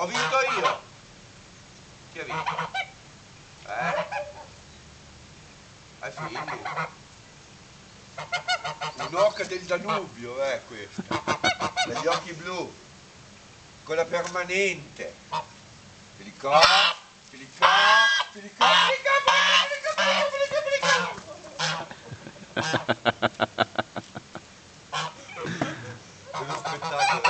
Ho vinto io! Chi ha vinto? Eh? Hai figli? Un'oca del Danubio, eh, questa. Dagli occhi blu. Con la permanente. Filicò, filicò, filicò, filicò, filicò, filicò, filicò, filicò.